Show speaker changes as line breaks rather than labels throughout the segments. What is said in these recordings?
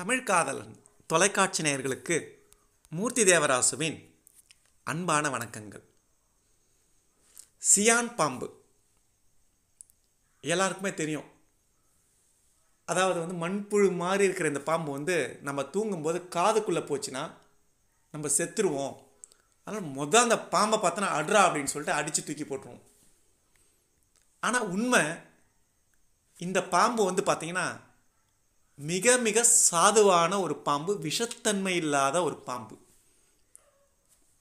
தமிழ் காதலன் தொலைக்காட்சி நேயர்களுக்கு மூர்த்தி தேவராசுவின் அன்பான வணக்கங்கள். சியான் பாம்பு. எல்லாருக்குமே தெரியும். அதாவது வந்து மண்புழு மாதிரி இருக்கிற இந்த பாம்பு வந்து நம்ம தூங்கும்போது காதுக்குள்ளே போச்சுன்னா நம்ம செத்துருவோம். அதனால் மொதல் அந்த பாம்பை பார்த்தோன்னா அட்ரா அப்படின்னு சொல்லிட்டு அடித்து தூக்கி போட்டுருவோம். ஆனால் உண்மை இந்த பாம்பு வந்து பார்த்திங்கன்னா மிக மிக சாதுவான ஒரு பாம்பு விஷத்தன்மை இல்லாத ஒரு பாம்பு.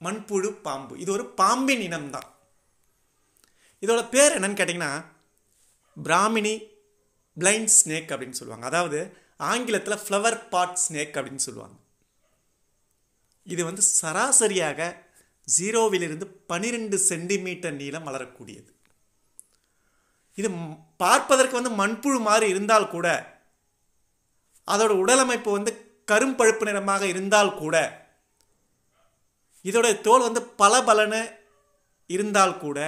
மண்புழு பாம்பு. இது ஒரு பாம்பின் இனம்தான். இதோட பேர் என்னன்னு கேட்டிங்கன்னா பிராமினி பிளைண்ட் ஸ்னேக் அப்படின்னு சொல்லுவாங்க. அதாவது ஆங்கிலத்தில் ஃப்ளவர் பாட் ஸ்னேக் அப்படின்னு சொல்லுவாங்க. இது வந்து சராசரியாக ஜீரோவிலிருந்து பனிரெண்டு சென்டிமீட்டர் நீளம் வளரக்கூடியது. இது பார்ப்பதற்கு வந்து மண்புழு மாதிரி இருந்தால் கூட அதோட உடலமைப்பு வந்து கரும்பழுப்பு நிறமாக இருந்தால் கூட இதோடைய தோல் வந்து பளபளன்னு இருந்தால் கூட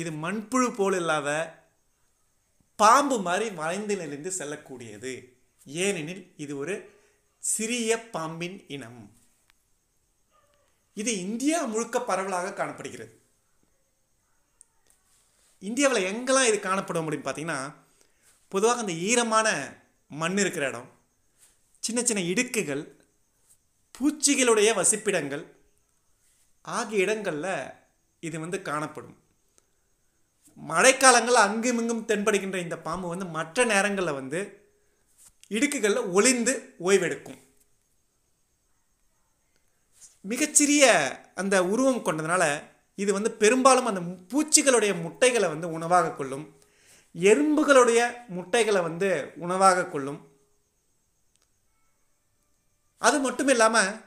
இது மண்புழு போல் இல்லாத பாம்பு மாதிரி மறைந்து நிலைந்து செல்லக்கூடியது. ஏனெனில் இது ஒரு சிறிய பாம்பின் இனம். இது இந்தியா முழுக்க பரவலாக காணப்படுகிறது. இந்தியாவில் எங்கெல்லாம் இது காணப்படும் அப்படின்னு பார்த்தீங்கன்னா பொதுவாக அந்த ஈரமான மண் இருக்கிற இடம் சின்ன சின்ன இடுக்குகள் பூச்சிகளுடைய வசிப்பிடங்கள் ஆகிய இடங்களில் இது வந்து காணப்படும். மழைக்காலங்களில் அங்குமிங்கும் தென்படுகின்ற இந்த பாம்பு வந்து மற்ற நேரங்களில் வந்து இடுக்குகளில் ஒளிந்து ஓய்வெடுக்கும். மிகச்சிறிய அந்த உருவம் கொண்டதுனால இது வந்து பெரும்பாலும் அந்த பூச்சிகளுடைய முட்டைகளை வந்து உணவாக கொள்ளும். எறும்புகளுடைய முட்டைகளை வந்து உணவாக கொள்ளும். அது மட்டும் இல்லாமல்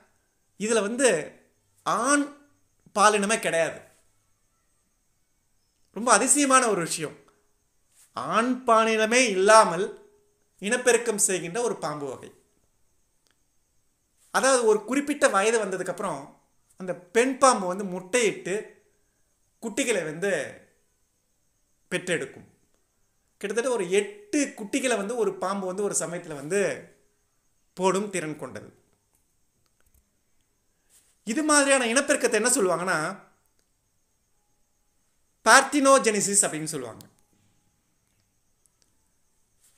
இதில் வந்து ஆண் பாலினமே கிடையாது. ரொம்ப அதிசயமான ஒரு விஷயம். ஆண் பாலினமே இல்லாமல் இனப்பெருக்கம் செய்கின்ற ஒரு பாம்பு வகை. அதாவது ஒரு குறிப்பிட்ட வயது வந்ததுக்கப்புறம் அந்த பெண் பாம்பு வந்து முட்டையிட்டு குட்டிகளை வந்து பெற்றெடுக்கும். கிட்டத்தட்ட ஒரு எட்டு குட்டிகளை வந்து ஒரு பாம்பு வந்து ஒரு சமயத்தில் வந்து போடும் திறன் கொண்டது. இது மாதிரியான இனப்பெருக்கத்தை என்ன சொல்லுவாங்கன்னா பார்த்தினோஜெனிசிஸ் அப்படின்னு சொல்லுவாங்க.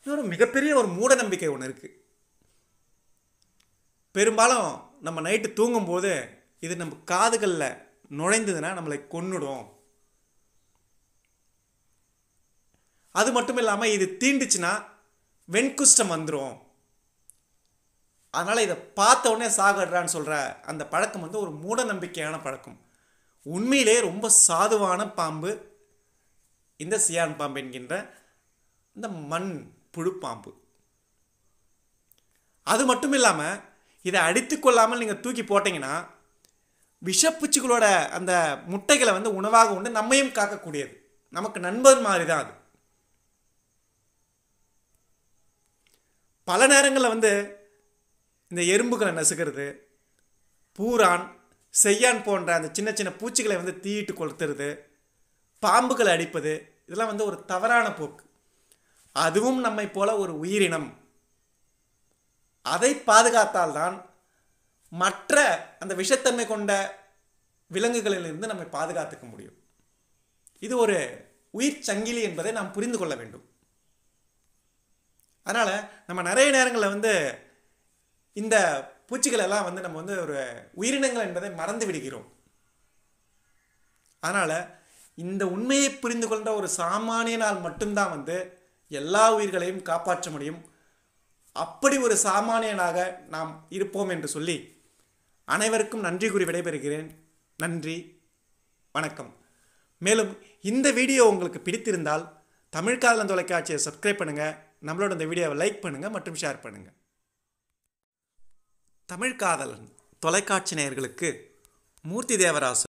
இன்னொரு மிகப்பெரிய ஒரு மூட நம்பிக்கை ஒன்று இருக்குது பெரும்பாலும் நம்ம நைட்டு தூங்கும்போது இது நம்ம காதுகளில் நுழைந்ததுன்னா நம்மளை கொன்னுடும். அது மட்டும் இல்லாமல் இது தீண்டுச்சுன்னா வெண்குஷ்டம் வந்துடும் அதனால் இதை பார்த்த உடனே சாகடுறான்னு சொல்கிற அந்த பழக்கம் வந்து ஒரு மூட நம்பிக்கையான பழக்கம். உண்மையிலே ரொம்ப சாதுவான பாம்பு. இந்த சியான் பாம்பு என்கின்ற இந்த மண் புழு பாம்பு. அது மட்டும் இல்லாமல் இதை அடித்து கொள்ளாமல் நீங்கள் தூக்கி போட்டிங்கன்னா விஷப்பூச்சிகளோட அந்த முட்டைகளை வந்து உணவாக உண்டு நம்மையும் காக்கக்கூடியது. நமக்கு நண்பர் மாதிரி தான் அது. பல நேரங்களில் வந்து இந்த எறும்புகளை நசுக்கிறது பூரான் செய்யான் போன்ற அந்த சின்ன சின்ன பூச்சிகளை வந்து தீயிட்டு கொளுத்துறது பாம்புகளை அடிப்பது இதெல்லாம் வந்து ஒரு தவறான போக்கு. அதுவும் நம்மை போல ஒரு உயிரினம். அதை பாதுகாத்தால்தான் மற்ற அந்த விஷத்தன்மை கொண்ட விலங்குகளிலிருந்து நம்மை பாதுகாத்துக்க முடியும். இது ஒரு உயிர் சங்கிலி என்பதை நாம் புரிந்து கொள்ள வேண்டும். அதனால் நம்ம நிறைய நேரங்களில் வந்து இந்த பூச்சிகளெல்லாம் வந்து நம்ம வந்து ஒரு உயிரினங்கள் என்பதை மறந்து விடுகிறோம். அதனால் இந்த உண்மையை புரிந்து கொண்ட ஒரு சாமானியனால் மட்டும்தான் வந்து எல்லா உயிர்களையும் காப்பாற்ற முடியும். அப்படி ஒரு சாமானியனாக நாம் இருப்போம் என்று சொல்லி அனைவருக்கும் நன்றி கூறி விடைபெறுகிறேன். நன்றி. வணக்கம். மேலும் இந்த வீடியோ உங்களுக்கு பிடித்திருந்தால் தமிழ் காதலன் தொலைக்காட்சியை சப்ஸ்கிரைப் பண்ணுங்கள் நம்மளோட இந்த வீடியோவை லைக் பண்ணுங்கள் மற்றும் ஷேர் பண்ணுங்கள் தமிழ் காதலன் தொலைக்காட்சி நேயர்களுக்கு மூர்த்தி தேவராசு